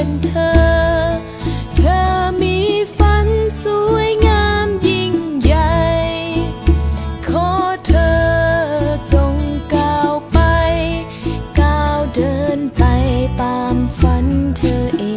เป็นเธอ เธอมีฝันสวยงามยิ่งใหญ่ ขอเธอจงก้าวไป ก้าวเดินไปตามฝันเธอเอง